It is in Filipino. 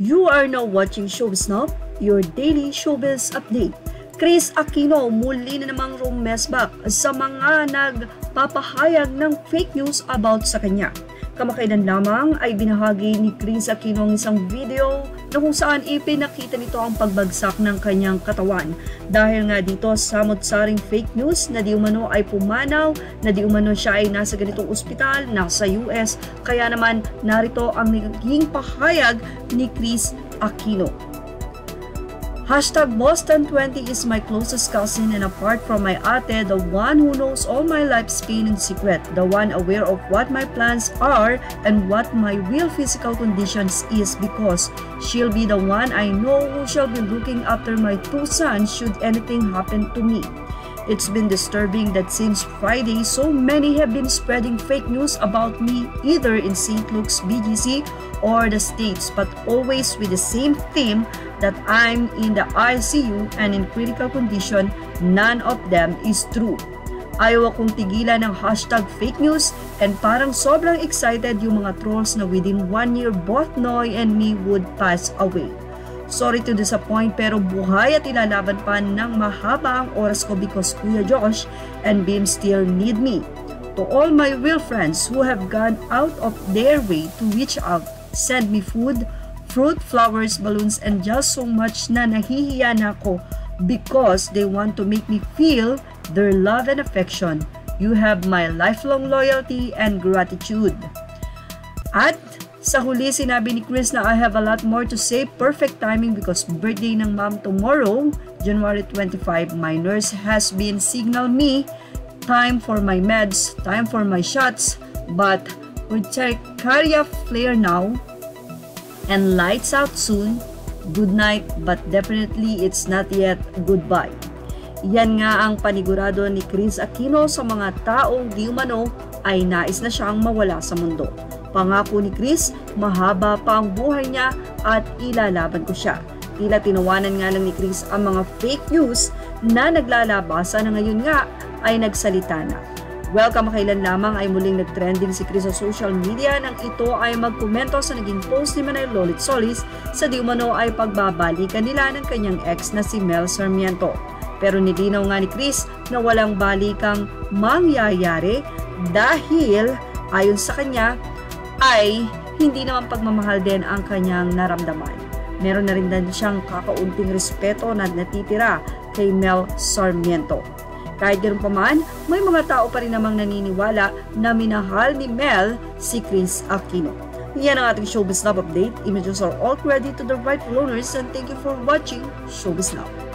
You are now watching Showbiz Now, your daily showbiz update. Chris Aquino muli na namang rumesback sa mga nagpapahayag ng fake news about sa kanya. Kamakailan lamang ay binahagi ni Chris Aquino ang isang video na kung saan ipinakita nito ang pagbagsak ng kanyang katawan. Dahil nga dito sa mutsaring fake news na di umano ay pumanaw, na di umano siya ay nasa ganitong ospital, nasa US, kaya naman narito ang naging pahayag ni Chris Aquino. Hashtag Boston20 is my closest cousin and apart from my ate, the one who knows all my life's pain and secret, the one aware of what my plans are and what my real physical conditions is because she'll be the one I know who shall be looking after my two sons should anything happen to me. It's been disturbing that since Friday, so many have been spreading fake news about me either in St. Luke's BGC or the States, but always with the same theme that I'm in the ICU and in critical condition, none of them is true. Ayaw akong tigilan ng hashtag fake news and parang sobrang excited yung mga trolls na within one year both Noy and me would pass away. Sorry to disappoint pero buhay at ilalaban pa ng mahaba ang oras ko because Kuya Josh and Bim still need me. To all my real friends who have gone out of their way to reach out, send me food, fruit, flowers, balloons, and just so much na nahihiya na ako because they want to make me feel their love and affection. You have my lifelong loyalty and gratitude. At sa huli, sinabi ni Chris na I have a lot more to say. Perfect timing because birthday ng mom tomorrow, January 25. My nurse has been signal me time for my meds, time for my shots, but with Cardia flare now and lights out soon, good night but definitely it's not yet goodbye. Yan nga ang panigurado ni Chris Aquino sa mga taong di umano ay nais na siyang mawala sa mundo. Pangako ni Chris, mahaba pa ang buhay niya at ilalaban ko siya. Tila tinawanan nga lang ni Chris ang mga fake news na naglalabasa na ngayon nga ay nagsalita na. Welcome kailan lamang ay muling nagtrending si Chris sa social media nang ito ay magkomento sa naging post ni Manay Lolit Solis sa di umano ay pagbabalikan nila ng kanyang ex na si Mel Sarmiento. Pero nilinaw nga ni Chris na walang balikang mangyayari dahil ayon sa kanya ay hindi naman pagmamahal din ang kanyang naramdaman. Meron na rin din siyang kakaunting respeto na natitira kay Mel Sarmiento. Kahit ganoon pa man, may mga tao pa rin namang naniniwala na minahal ni Mel si Chris Aquino. Yan ang ating Showbiz Love Update. Images are all credit to the rightful owners and thank you for watching Showbiz Love.